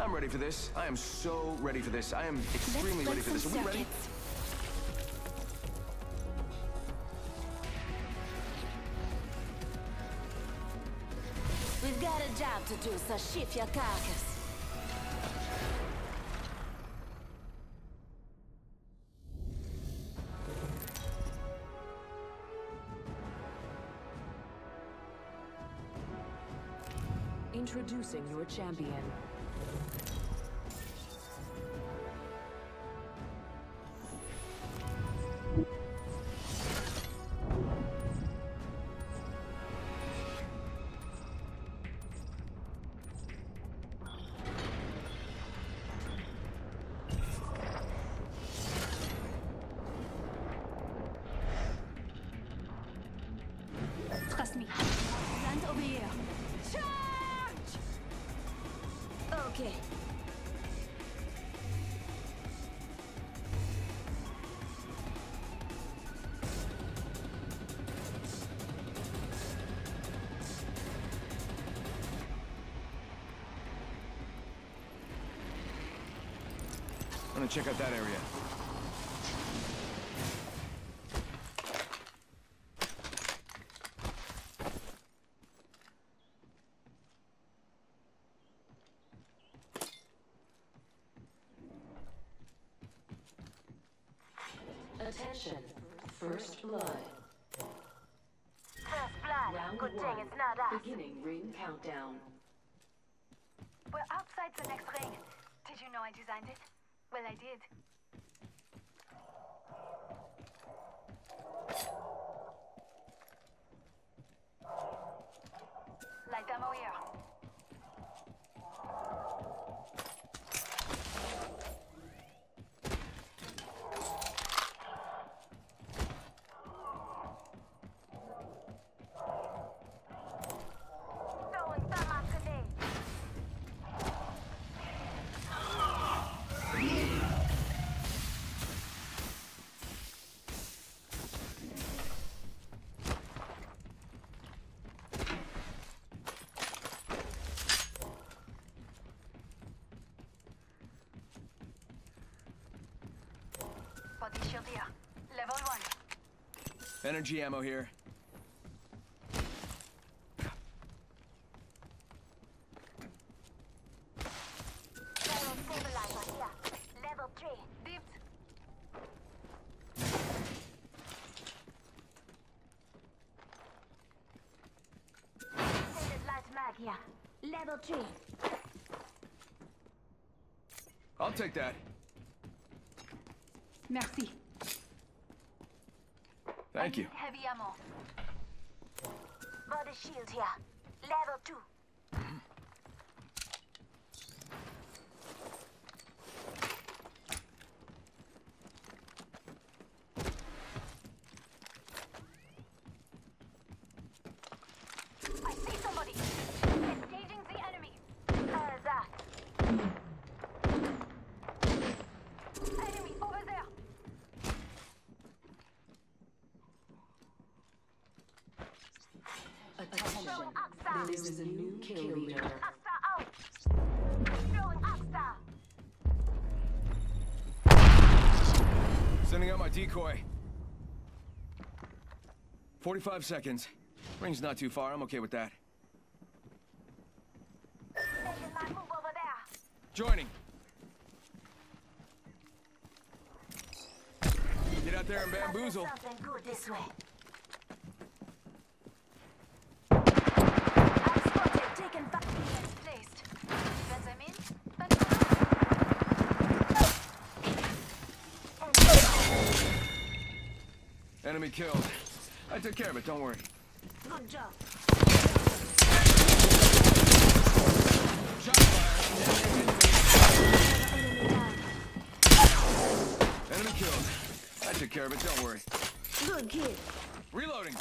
I'm ready for this. I am so ready for this. I am extremely ready for this. Are we ready? We've got a job to do, so shift your carcass. Introducing your champion. I'm gonna check out that area. Attention. First blood. First blood. Round Good one. thing it's not us. Beginning ring countdown. We're outside the next ring. Did you know I designed it? Well, I did. Light ammo here. Body shield here. Level one. Energy ammo here. Barrel stabilizer. Level 3. Dipped. Extended light mag here. Level 3. I'll take that. Merci. Thank you. Heavy ammo. Body shield here. Level 2. Decoy. 45 seconds. Ring's not too far. I'm okay with that. Joining. Get out there and bamboozle. Something good this way. Enemy killed. I took care of it, don't worry. Good job. Shot fire. Enemy killed. I took care of it, don't worry. Good kill. Reloading.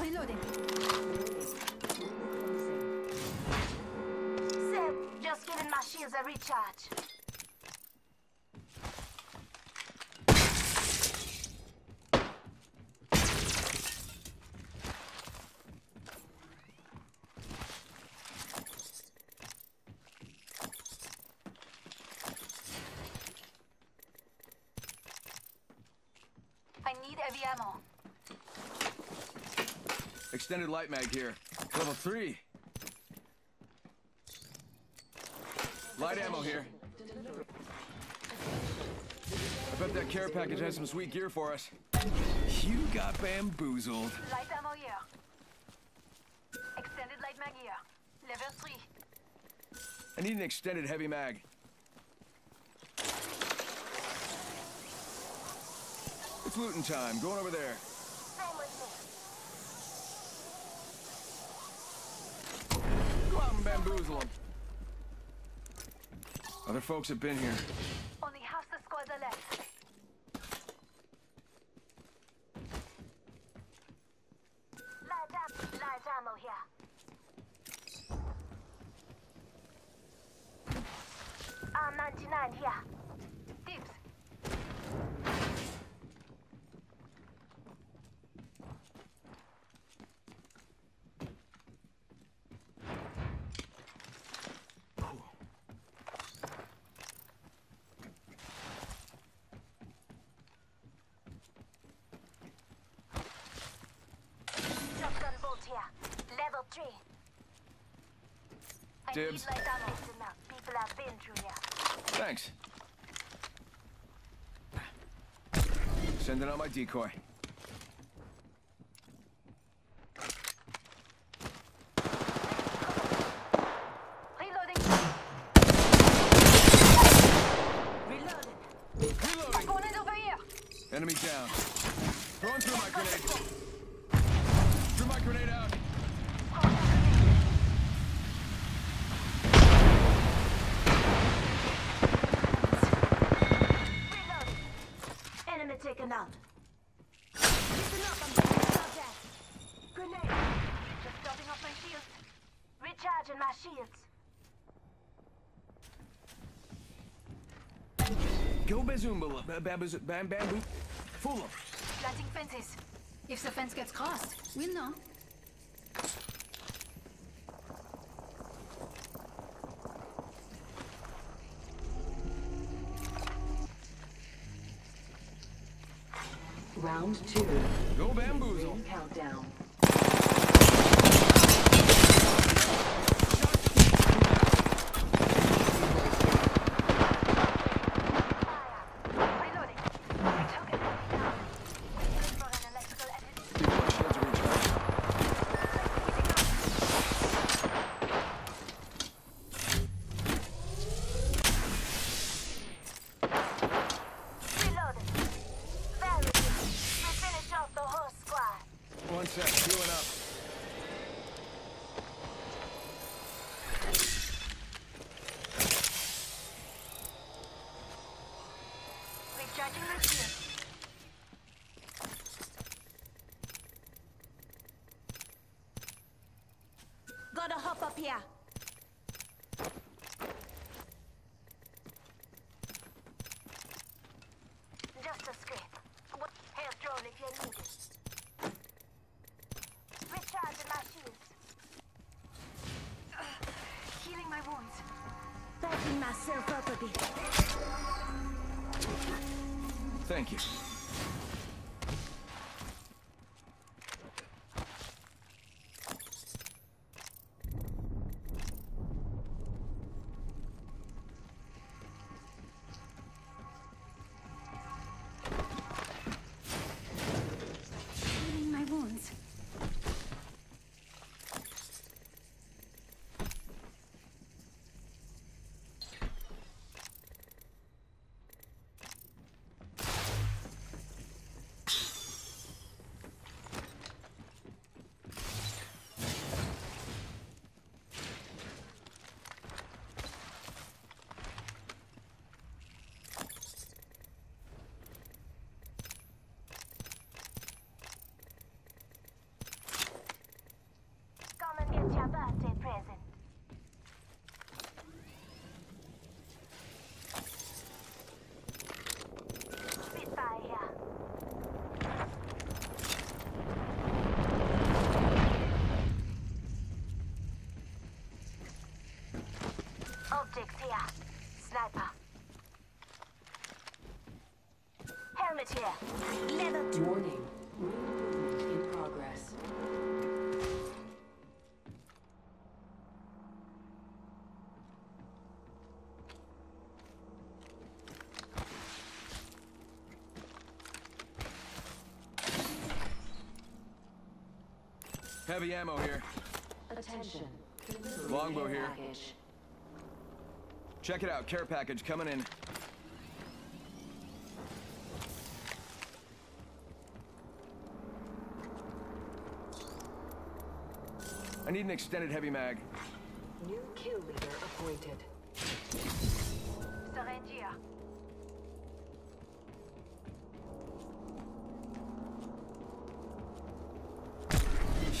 Reloading. Seb, just giving my shields a recharge. need heavy ammo. Extended light mag here. Level three. Light ammo here. I bet that care package has some sweet gear for us. You got bamboozled. Light ammo here. Extended light mag here. Level 3. I need an extended heavy mag. It's time. Going over there. Go out and bamboozle them. Other folks have been here. Only half the squads are left. Light ammo here. R99 here. Here. Level 3. I Dibs. need light ammo. Up. People have been through here. Thanks. Sending out my decoy. Shields. Go Bazoomba, ba- bamboo, bam, bamboo. Fool 'em. Planting fences. If the fence gets crossed, we'll know. Round two. Go bamboozle. Ring countdown. Here. Just a scrape. Hair drone if you need it. Recharging my shields. Healing my wounds. Backing myself up a bit. Thank you. Healing my wounds. Come and get your birthday present. Spitfire here. Objects here. Sniper. helmet here. Level two. Warning. Movement in progress. Heavy ammo here. Attention. Longbow here. package. Check it out. Care package coming in. I need an extended heavy mag. New kill leader appointed. Syringe here.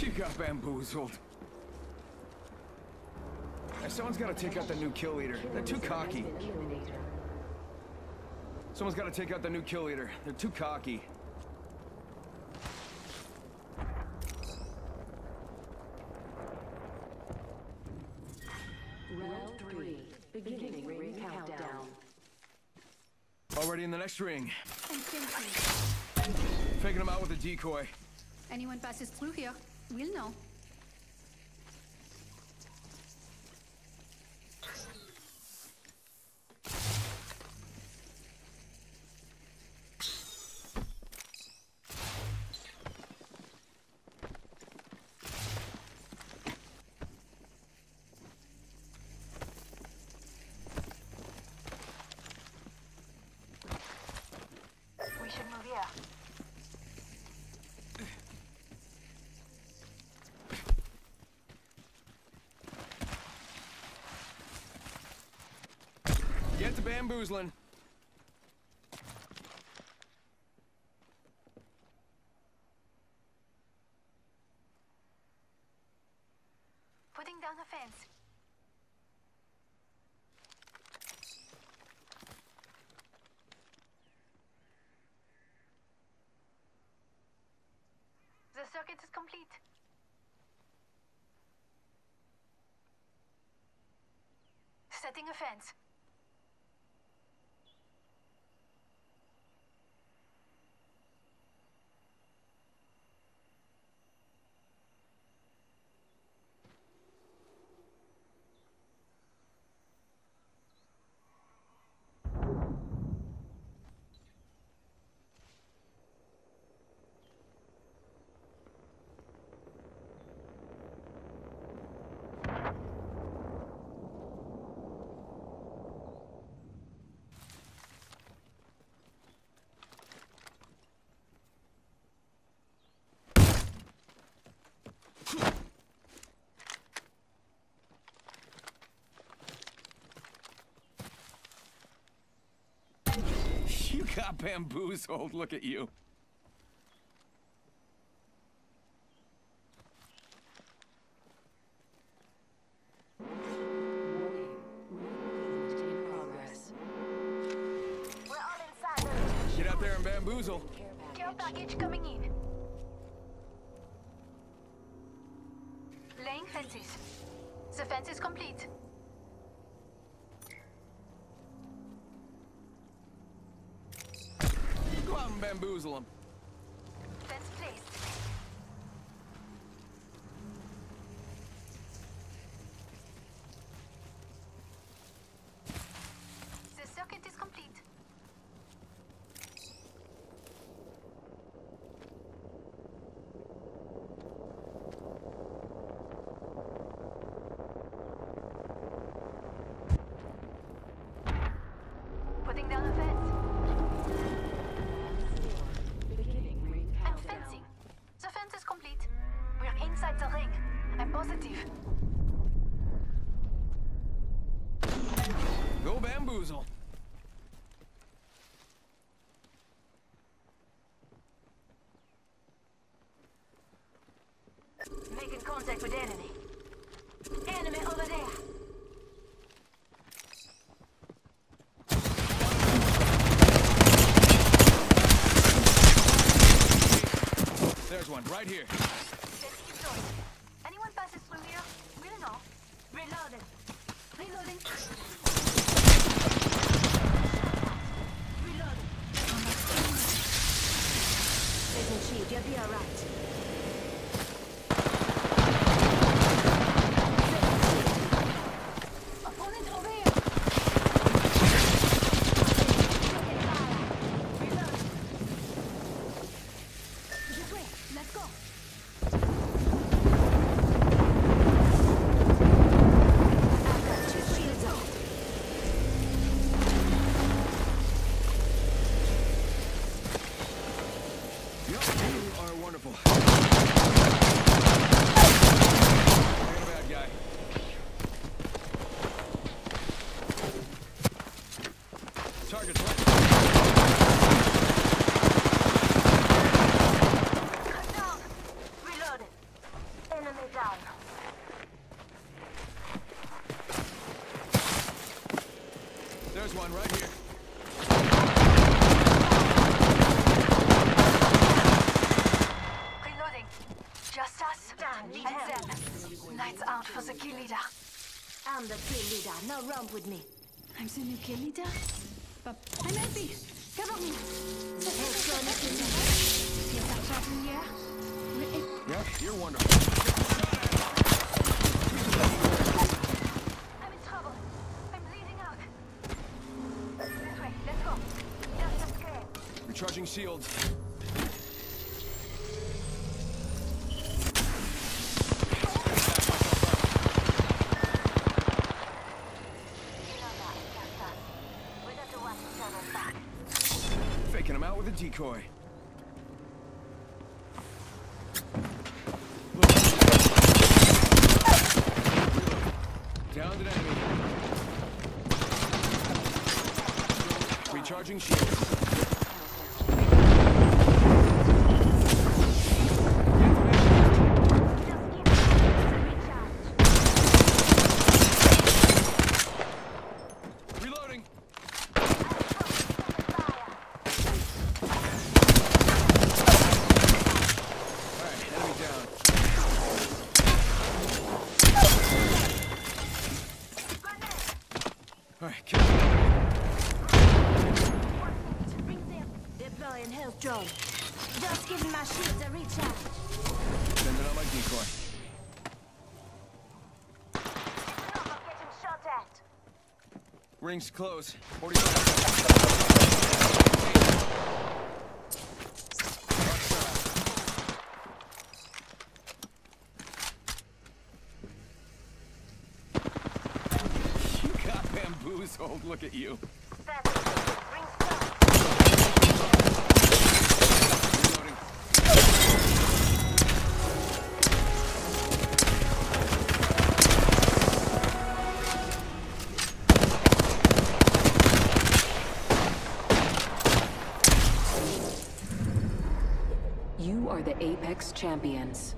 You got bamboozled. Someone's got to take out the new kill leader. They're too cocky. Someone's got to take out the new kill leader. They're too cocky. Round three. Beginning ring countdown. Already in the next ring. Faking them out with a decoy. Anyone passes through here, we'll know. We should move here. Get to bamboozling. Putting down a fence. The circuit is complete. Setting a fence. You got bamboozled. Look at you. Warning. Movement in progress. We're all inside. Get out there and bamboozle. Care package coming in. Out and bamboozle them. Fence placed. The circuit is complete. Putting down a fence. Beginning ring I'm countdown. fencing. The fence is complete. We're inside the ring. I'm positive. Go bamboozle. With enemy. Enemy over there. There's one right here. Let's keep going. Anyone passes through here, we'll know. Reloading. Reloading. Reloading. There's one right here. Reloading. Just us Damn, need and help. them. Lights out for the kill leader. I'm the kill leader. Now run with me. I'm the new kill leader. But I'm happy. Cover me. Here's your little Yes, I'm traveling here. Wait, Yeah, you're wonderful. I'm in trouble. I'm bleeding out. This way. Let's go. Just escape. Recharging shields. You know that, just us. We got to watch each other's back. Faking him out with a decoy. Downed an enemy. Recharging shields. All right, kill. Deploying health drone. Just giving my shields a recharge. Sending out my decoy. Rings close. 45. You got bamboozled. Look at you. Champions.